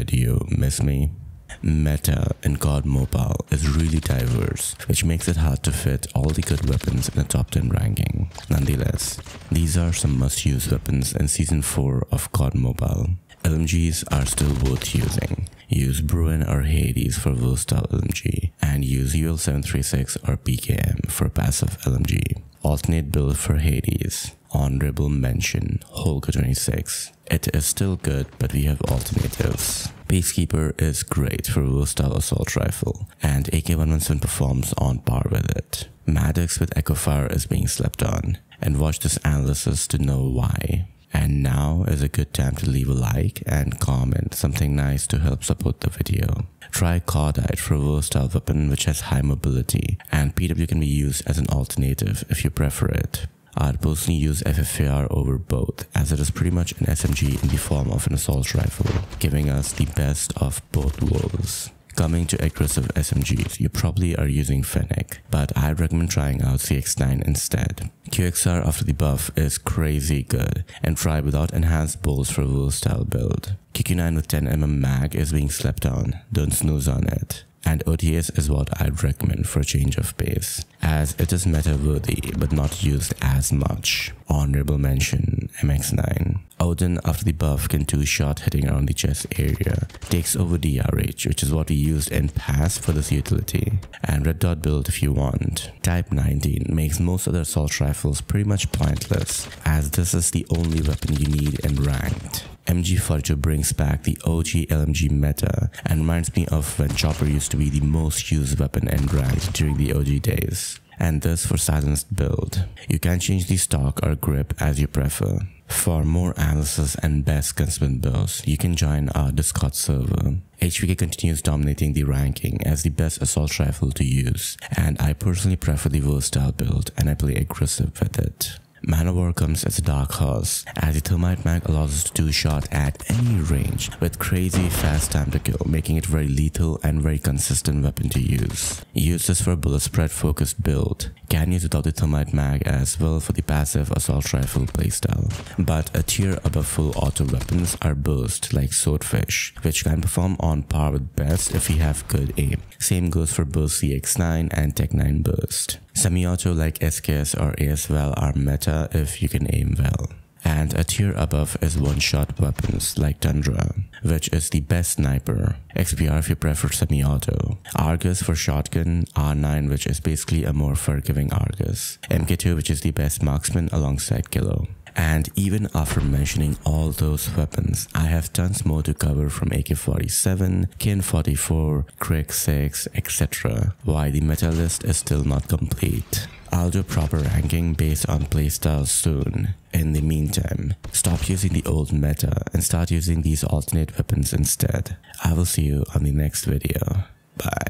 Did you miss me? Meta in COD Mobile is really diverse, which makes it hard to fit all the good weapons in the top 10 ranking. Nonetheless, these are some must-use weapons in Season 4 of COD Mobile. LMGs are still worth using. Use Bruen or Hades for versatile LMG, and use UL736 or PKM for passive LMG. Alternate build for Hades. Honorable mention, Holger 26. It is still good, but we have alternatives. Peacekeeper is great for versatile assault rifle, and AK-117 performs on par with it. Maddox with Echo Fire is being slept on, and watch this analysis to know why. And now is a good time to leave a like and comment something nice to help support the video. Try Cordite for a versatile weapon which has high mobility, and PW can be used as an alternative if you prefer it. I'd personally use FFAR over both, as it is pretty much an SMG in the form of an assault rifle, giving us the best of both worlds. Coming to aggressive SMGs, you probably are using Fennec, but I'd recommend trying out CX-9 instead. QXR after the buff is crazy good, and try without enhanced bolts for a style build. QQ9 with 10mm mag is being slept on, don't snooze on it and OTS is what I'd recommend for a change of pace, as it is meta worthy but not used as much. Honorable mention MX9. Odin after the buff can two shot hitting around the chest area, takes over DRH which is what we used in past for this utility, and red dot build if you want. Type 19 makes most other assault rifles pretty much pointless, as this is the only weapon you need in ranked. MG42 brings back the OG LMG meta and reminds me of when Chopper used to be the most used weapon in ranked during the OG days. And this for silenced build. You can change the stock or grip as you prefer. For more analysis and best gunsmith builds, you can join our Discord server. HVK continues dominating the ranking as the best assault rifle to use, and I personally prefer the versatile build and I play aggressive with it. Man O War comes as a dark horse, as the thermite mag allows us to do shot at any range with crazy fast time to kill, making it very lethal and very consistent weapon to use. Use this for a bullet spread focused build. Can use without the thermite mag as well for the passive assault rifle playstyle. But a tier above full auto weapons are burst like Swordfish, which can perform on par with best if you have good aim. Same goes for burst CX9 and Tec 9 burst. Semi-auto like SKS or ASVAL are meta if you can aim well. And a tier above is one-shot weapons like Tundra, which is the best sniper, XPR if you prefer semi-auto, Argus for shotgun, R9 which is basically a more forgiving Argus, MK2 which is the best marksman alongside Kilo. And even after mentioning all those weapons, I have tons more to cover from AK-47, KN-44, Krig 6, etc. Why the meta list is still not complete. I'll do proper ranking based on playstyles soon. In the meantime, stop using the old meta and start using these alternate weapons instead. I will see you on the next video. Bye.